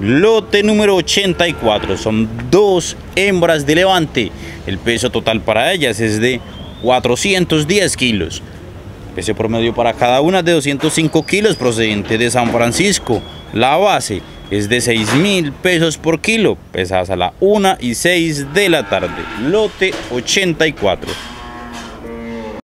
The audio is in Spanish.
Lote número 84. Son dos hembras de levante. El peso total para ellas es de 410 kilos. Peso promedio para cada una de 205 kilos procedente de San Francisco. La base es de 6 mil pesos por kilo. Pesadas a la 1 y 6 de la tarde. Lote 84.